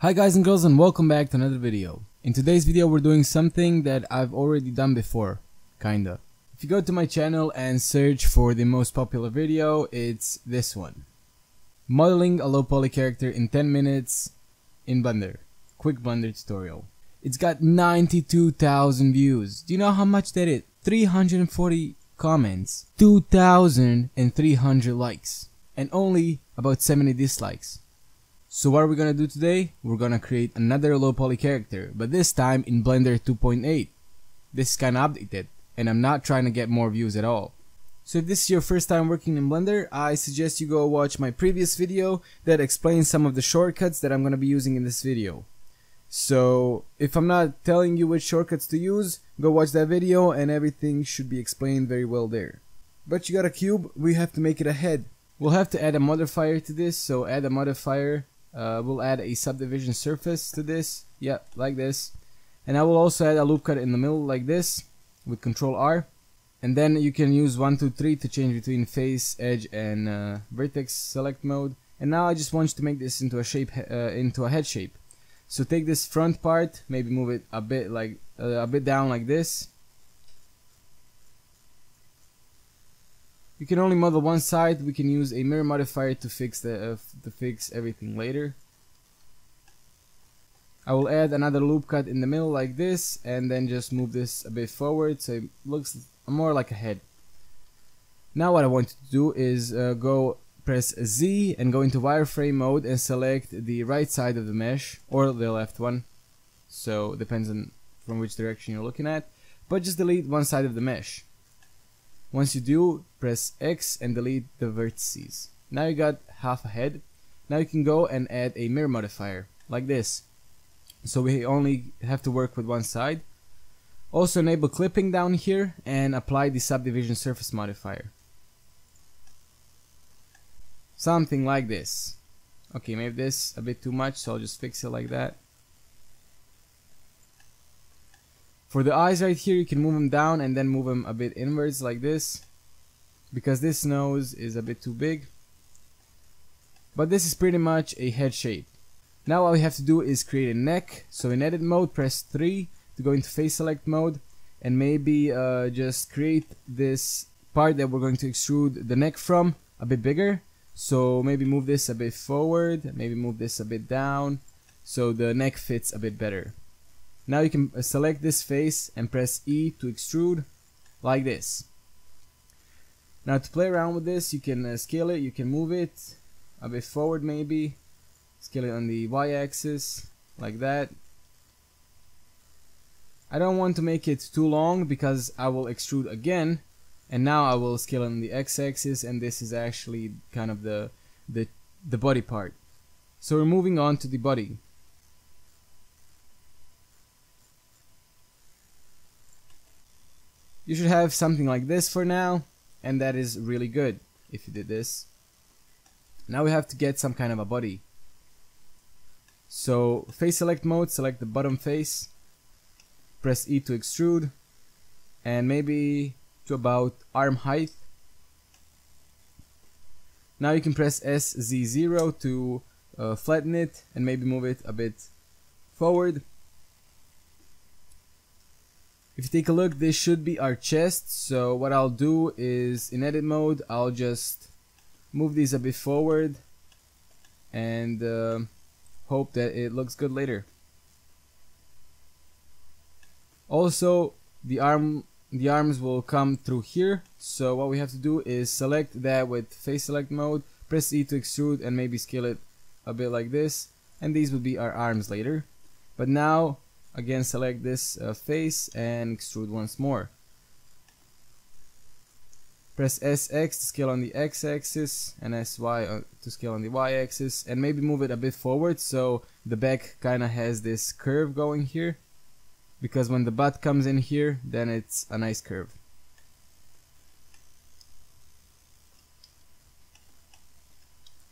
Hi guys and girls and welcome back to another video. In today's video we're doing something that I've already done before, kinda. If you go to my channel and search for the most popular video, it's this one. Modeling a low poly character in 10 minutes in Blender. Quick Blender tutorial. It's got 92,000 views. Do you know how much that is? 340 comments, 2,300 likes, and only about 70 dislikes. So what are we gonna do today? We're gonna create another low poly character, but this time in Blender 2.8. This is kinda updated, and I'm not trying to get more views at all. So if this is your first time working in Blender, I suggest you go watch my previous video that explains some of the shortcuts that I'm gonna be using in this video. So if I'm not telling you which shortcuts to use, go watch that video and everything should be explained very well there. But you got a cube, we have to make it a head. We'll have to add a modifier to this, so add a modifier uh, we'll add a subdivision surface to this. Yeah like this. And I will also add a loop cut in the middle like this with control R. And then you can use 1 2 3 to change between face edge and uh, vertex select mode. And now I just want you to make this into a shape uh, into a head shape. So take this front part maybe move it a bit like uh, a bit down like this You can only model one side. We can use a mirror modifier to fix the uh, to fix everything later. I will add another loop cut in the middle like this and then just move this a bit forward so it looks more like a head. Now what I want to do is uh, go press Z and go into wireframe mode and select the right side of the mesh or the left one. So depends on from which direction you're looking at. But just delete one side of the mesh. Once you do, press X and delete the vertices. Now you got half a head. Now you can go and add a mirror modifier, like this. So we only have to work with one side. Also enable clipping down here and apply the subdivision surface modifier. Something like this. Okay, maybe this a bit too much, so I'll just fix it like that. For the eyes right here, you can move them down and then move them a bit inwards like this. Because this nose is a bit too big. But this is pretty much a head shape. Now all we have to do is create a neck. So in edit mode, press 3 to go into face select mode. And maybe uh, just create this part that we're going to extrude the neck from a bit bigger. So maybe move this a bit forward, maybe move this a bit down, so the neck fits a bit better. Now you can uh, select this face and press E to extrude like this. Now to play around with this, you can uh, scale it, you can move it a bit forward maybe, scale it on the y-axis like that. I don't want to make it too long because I will extrude again and now I will scale on the x-axis and this is actually kind of the, the, the body part. So we're moving on to the body. You should have something like this for now, and that is really good if you did this. Now we have to get some kind of a body. So face select mode, select the bottom face, press E to extrude, and maybe to about arm height. Now you can press SZ0 to uh, flatten it and maybe move it a bit forward. If you take a look, this should be our chest. So what I'll do is in edit mode, I'll just move these a bit forward and uh, hope that it looks good later. Also, the arm the arms will come through here. So what we have to do is select that with face select mode, press E to extrude and maybe scale it a bit like this. And these will be our arms later. But now Again, select this uh, face and extrude once more. Press SX to scale on the x-axis and SY uh, to scale on the y-axis and maybe move it a bit forward so the back kinda has this curve going here because when the butt comes in here then it's a nice curve.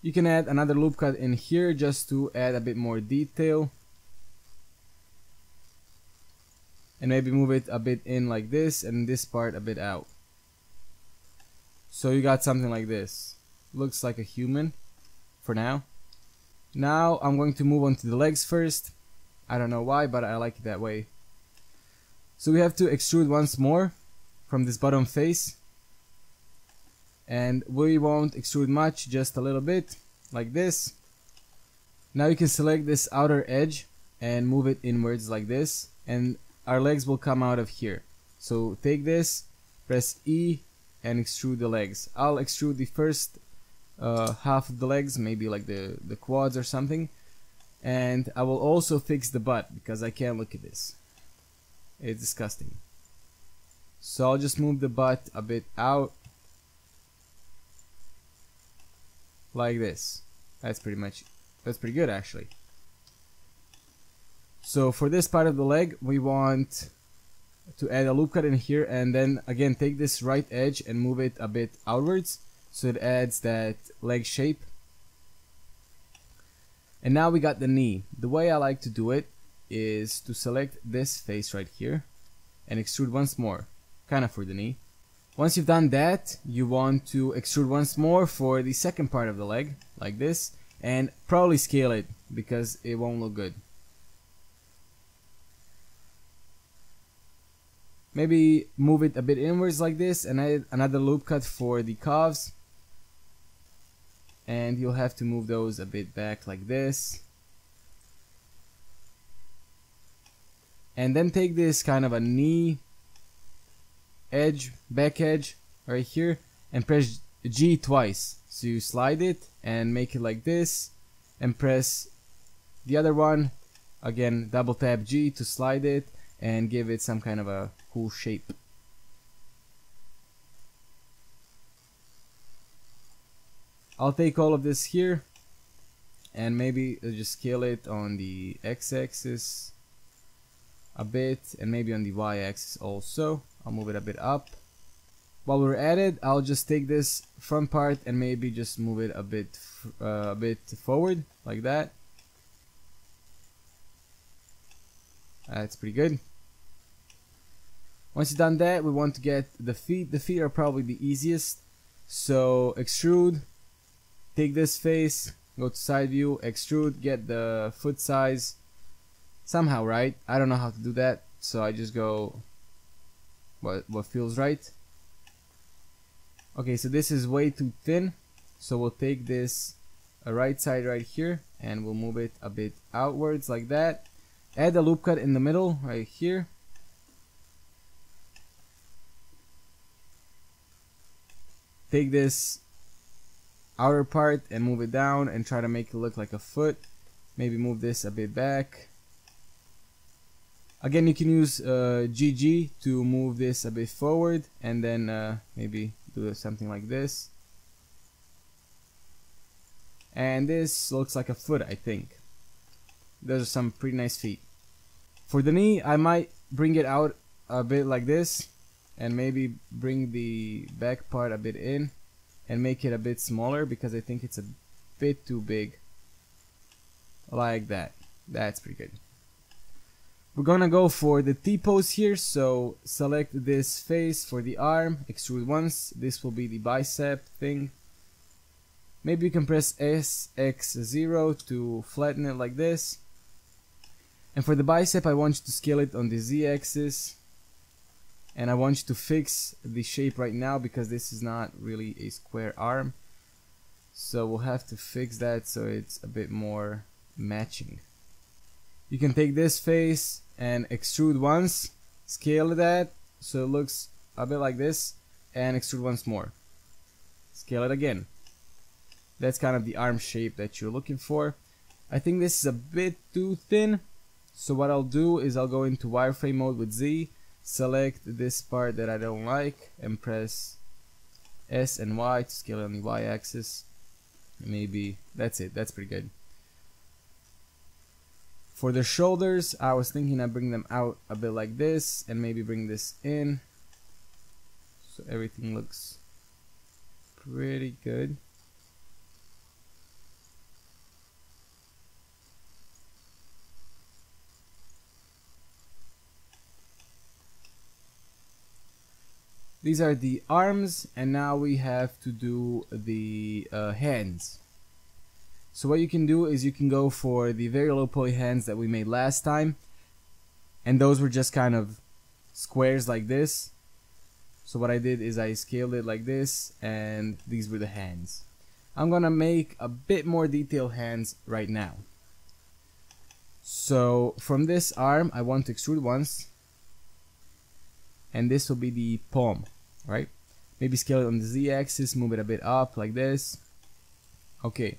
You can add another loop cut in here just to add a bit more detail and maybe move it a bit in like this and this part a bit out so you got something like this looks like a human for now Now I'm going to move on to the legs first. I don't know why, but I like it that way. So we have to extrude once more from this bottom face. And we won't extrude much, just a little bit, like this. Now you can select this outer edge and move it inwards like this. And our legs will come out of here. So take this, press E, and extrude the legs. I'll extrude the first uh, half of the legs, maybe like the, the quads or something. And I will also fix the butt because I can't look at this. It's disgusting. So I'll just move the butt a bit out. Like this. That's pretty much, that's pretty good actually. So for this part of the leg, we want to add a loop cut in here and then again take this right edge and move it a bit outwards so it adds that leg shape. And now we got the knee. The way I like to do it is to select this face right here and extrude once more kinda for the knee. Once you've done that you want to extrude once more for the second part of the leg like this and probably scale it because it won't look good maybe move it a bit inwards like this and add another loop cut for the calves and you'll have to move those a bit back like this. And then take this kind of a knee edge back edge right here and press G twice so you slide it and make it like this. And press the other one again double tap G to slide it and give it some kind of a cool shape. I'll take all of this here and maybe just scale it on the x-axis a bit and maybe on the y-axis also. I'll move it a bit up. While we're at it I'll just take this front part and maybe just move it a bit uh, a bit forward like that Uh, that's pretty good. Once you've done that we want to get the feet. The feet are probably the easiest. So extrude. Take this face. Go to side view. Extrude. Get the foot size. Somehow right? I don't know how to do that. So I just go what, what feels right. Okay so this is way too thin. So we'll take this a right side right here and we'll move it a bit outwards like that add a loop cut in the middle right here. Take this outer part and move it down and try to make it look like a foot. Maybe move this a bit back. Again you can use uh, GG to move this a bit forward and then uh, maybe do something like this. And this looks like a foot I think those are some pretty nice feet. For the knee I might bring it out a bit like this and maybe bring the back part a bit in and make it a bit smaller because I think it's a bit too big. Like that. That's pretty good. We're gonna go for the T-pose here so select this face for the arm extrude once. This will be the bicep thing. Maybe you can press SX0 to flatten it like this and for the bicep I want you to scale it on the Z-axis. And I want you to fix the shape right now because this is not really a square arm. So we'll have to fix that so it's a bit more matching. You can take this face and extrude once scale that so it looks a bit like this and extrude once more. Scale it again. That's kind of the arm shape that you're looking for. I think this is a bit too thin so what I'll do is I'll go into wireframe mode with Z select this part that I don't like and press S and Y to scale on the Y axis maybe that's it that's pretty good. For the shoulders I was thinking I bring them out a bit like this and maybe bring this in. So everything looks pretty good These are the arms and now we have to do the uh, hands. So what you can do is you can go for the very low poly hands that we made last time. And those were just kind of squares like this. So what I did is I scaled it like this and these were the hands. I'm gonna make a bit more detailed hands right now. So from this arm I want to extrude once and this will be the palm, right? Maybe scale it on the z-axis, move it a bit up like this. Okay.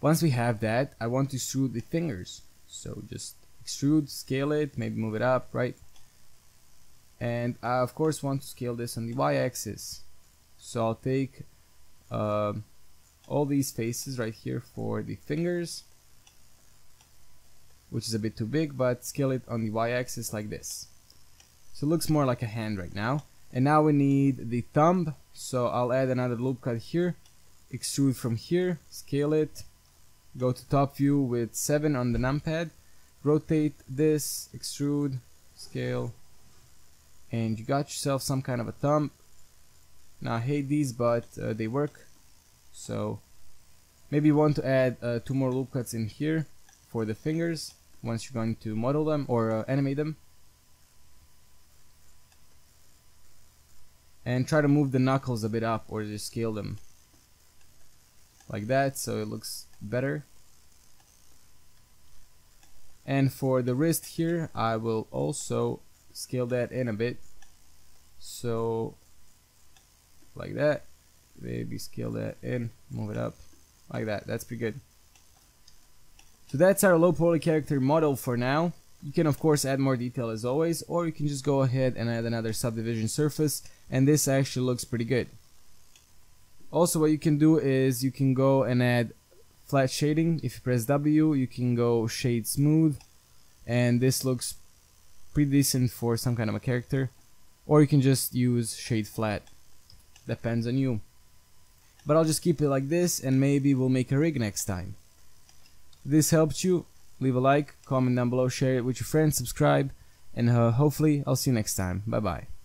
Once we have that, I want to extrude the fingers. So just extrude, scale it, maybe move it up, right? And I of course want to scale this on the y-axis. So I'll take uh, all these faces right here for the fingers, which is a bit too big, but scale it on the y-axis like this. So it looks more like a hand right now. And now we need the thumb, so I'll add another loop cut here, extrude from here, scale it, go to top view with 7 on the numpad, rotate this, extrude, scale, and you got yourself some kind of a thumb. Now I hate these but uh, they work, so maybe you want to add uh, two more loop cuts in here for the fingers once you're going to model them or uh, animate them. And try to move the knuckles a bit up or just scale them. Like that so it looks better. And for the wrist here I will also scale that in a bit. So like that. Maybe scale that in move it up. Like that that's pretty good. So that's our low poly character model for now. You can of course add more detail as always or you can just go ahead and add another subdivision surface and this actually looks pretty good. Also what you can do is you can go and add flat shading. If you press W you can go shade smooth and this looks pretty decent for some kind of a character or you can just use shade flat depends on you but I'll just keep it like this and maybe we'll make a rig next time this helped you leave a like, comment down below, share it with your friends, subscribe, and uh, hopefully I'll see you next time. Bye bye.